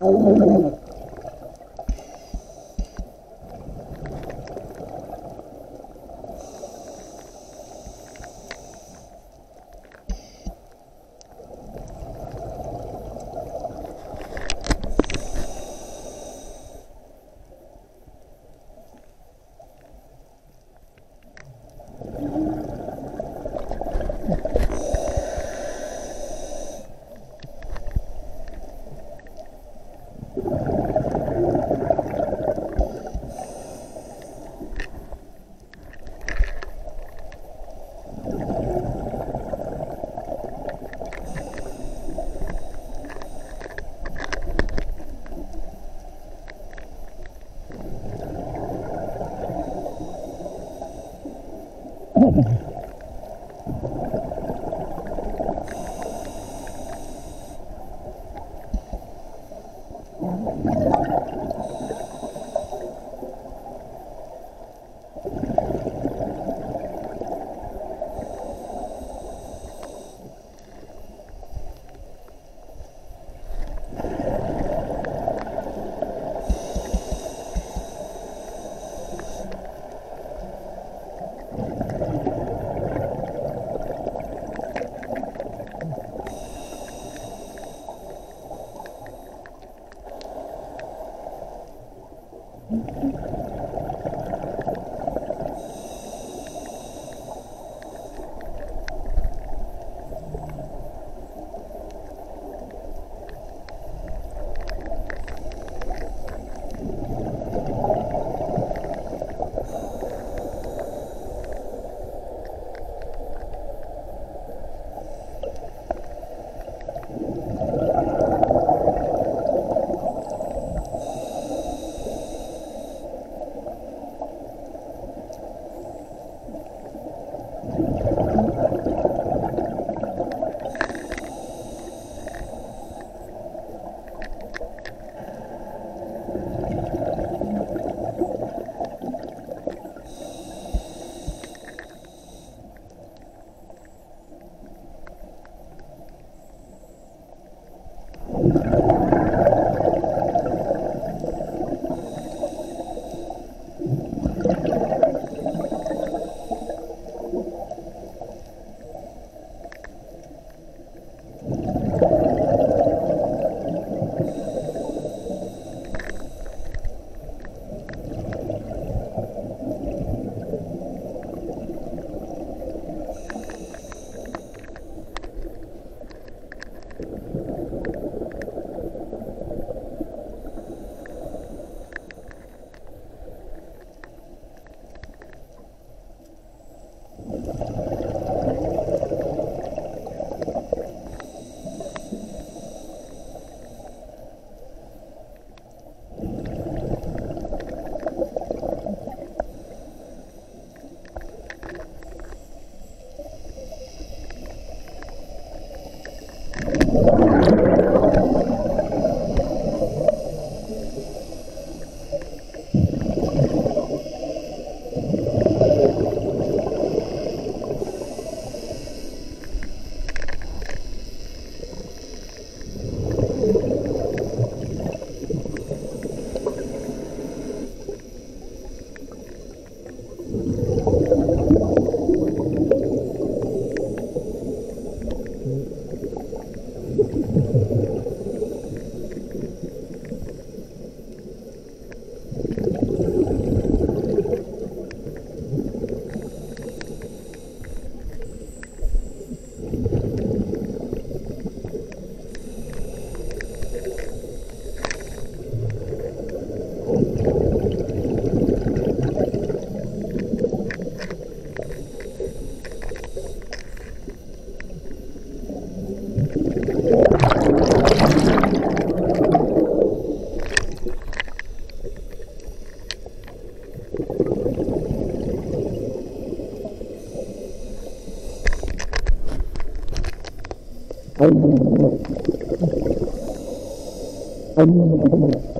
おお。Thank you.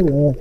救我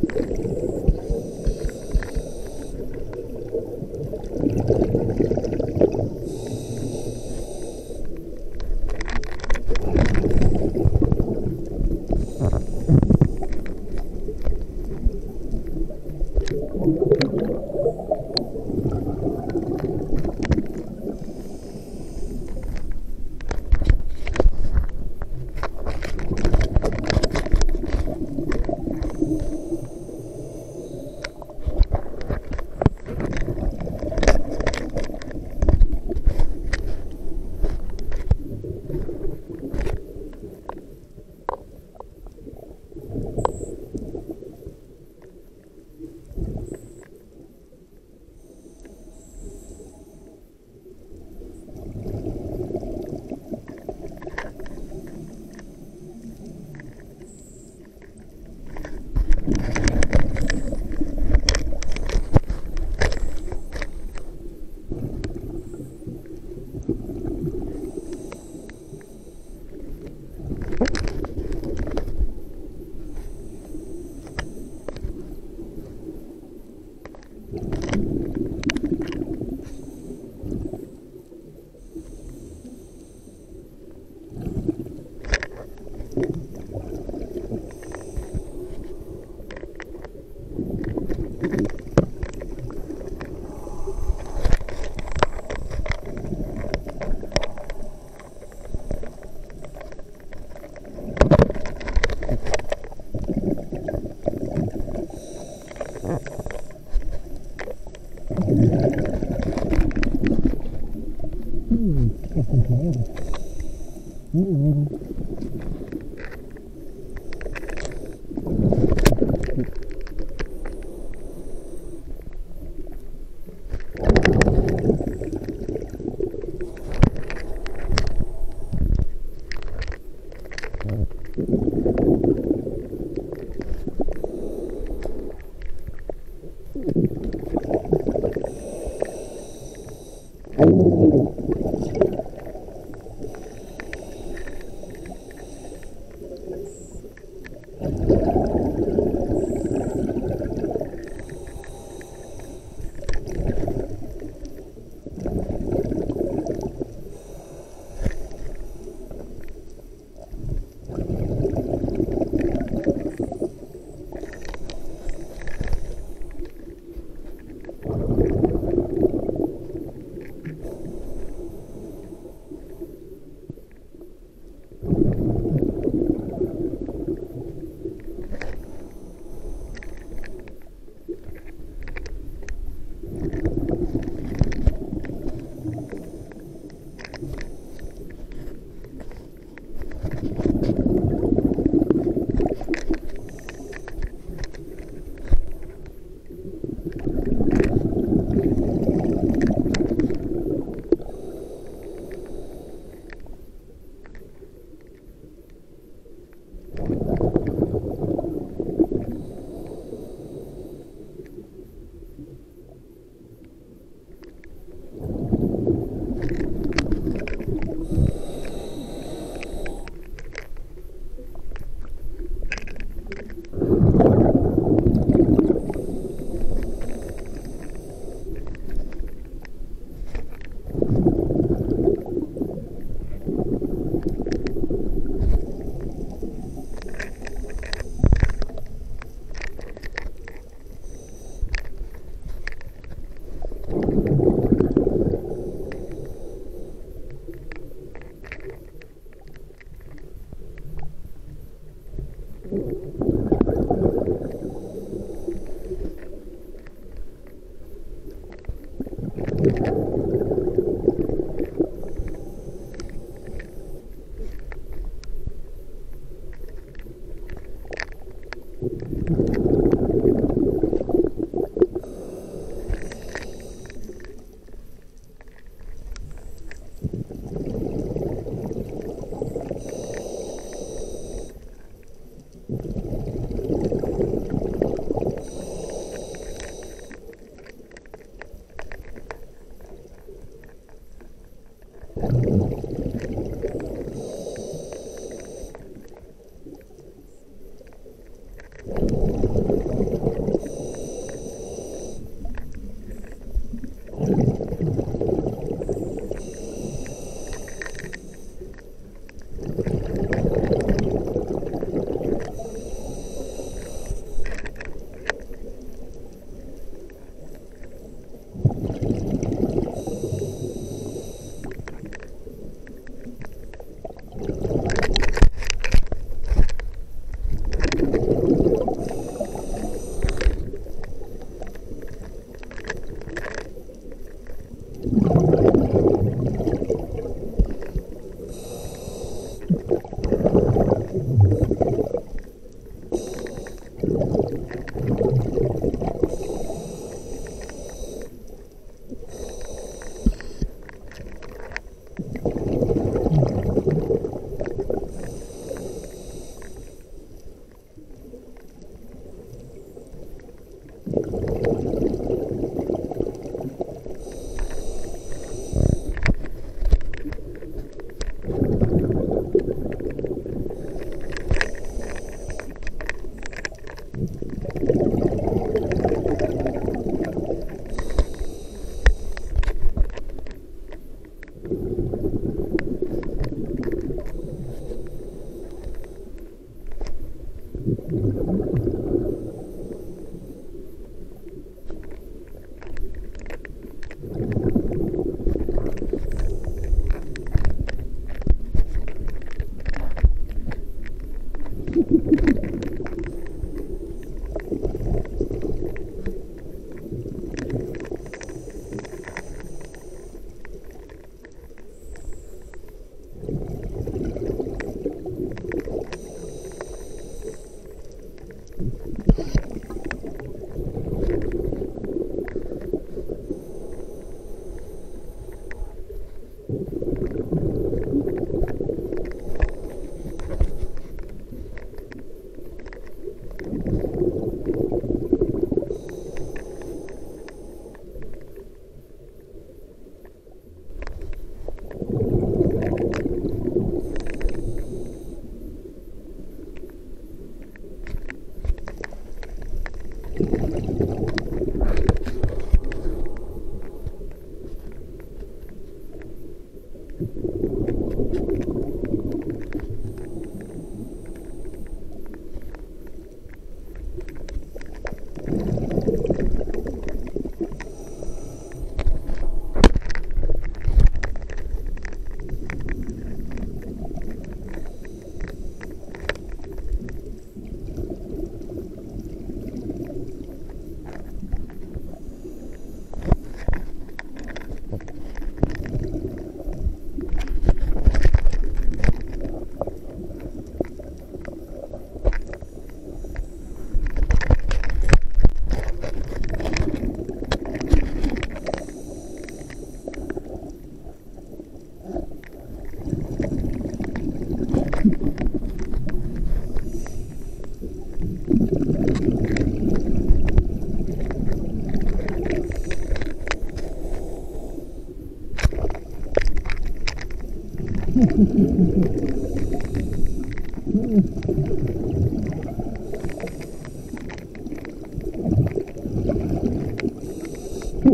Ooh.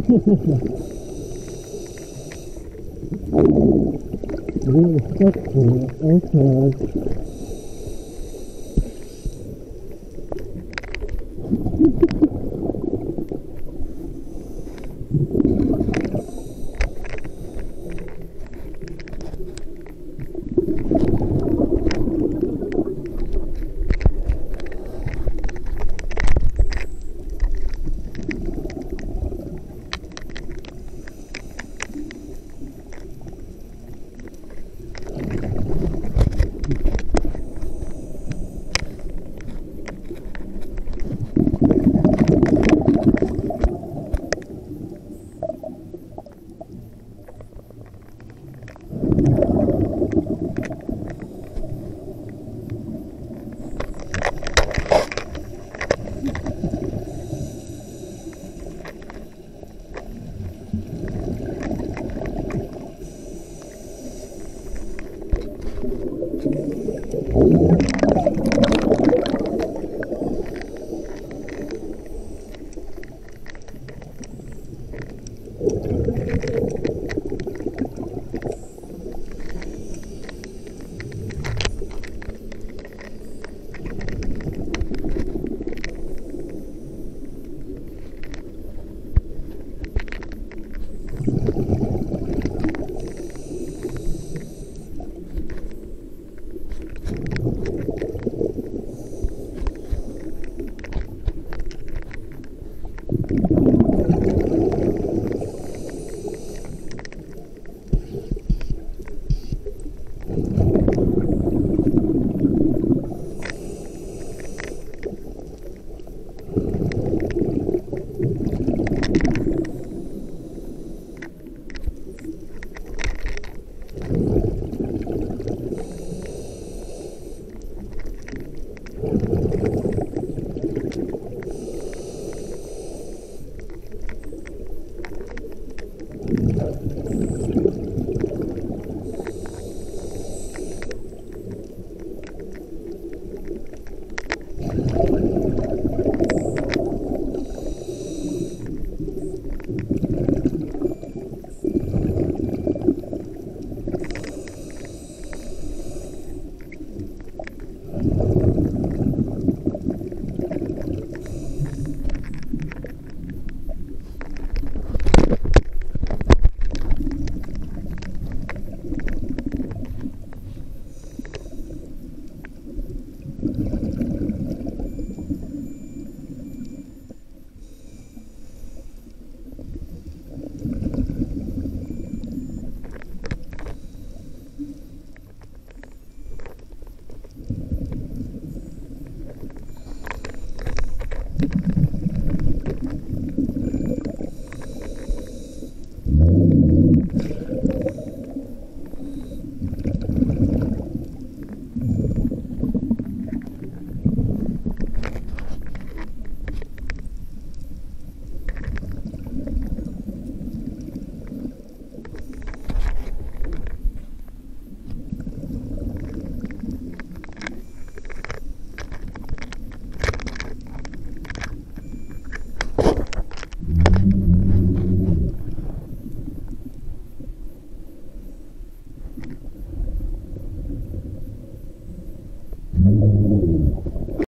Really stuck to it. Okay.